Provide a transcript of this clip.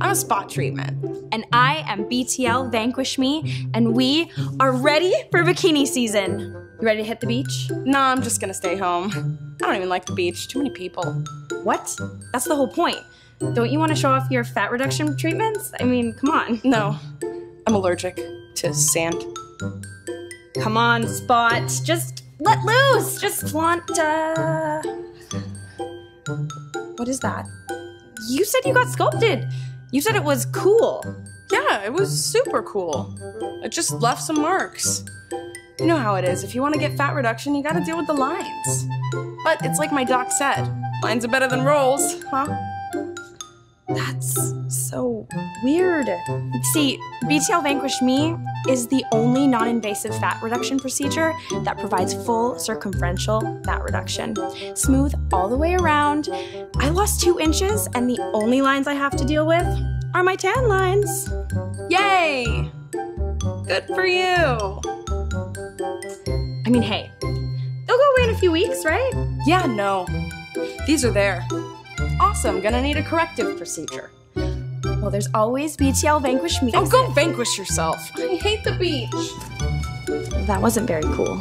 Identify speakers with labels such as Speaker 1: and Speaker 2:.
Speaker 1: I'm a spot treatment.
Speaker 2: And I am BTL Vanquish Me, and we are ready for bikini season. You ready to hit the beach?
Speaker 1: No, I'm just gonna stay home. I don't even like the beach. Too many people.
Speaker 2: What? That's the whole point. Don't you want to show off your fat reduction treatments? I mean, come on.
Speaker 1: No, I'm allergic to sand.
Speaker 2: Come on, Spot. Just let loose. Just flaunt. Uh... What is that? You said you got sculpted. You said it was cool.
Speaker 1: Yeah, it was super cool. It just left some marks. You know how it is. If you want to get fat reduction, you gotta deal with the lines. But it's like my doc said lines are better than rolls, huh?
Speaker 2: That's so weird. See, BTL Vanquish Me is the only non invasive fat reduction procedure that provides full circumferential fat reduction. Smooth all the way around. I lost two inches, and the only lines I have to deal with are my tan lines.
Speaker 1: Yay! Good for you!
Speaker 2: I mean, hey, they'll go away in a few weeks, right?
Speaker 1: Yeah, no. These are there. Awesome, gonna need a corrective procedure.
Speaker 2: Well, there's always BTL Vanquish Me.
Speaker 1: Oh, go vanquish yourself. I hate the beach.
Speaker 2: That wasn't very cool.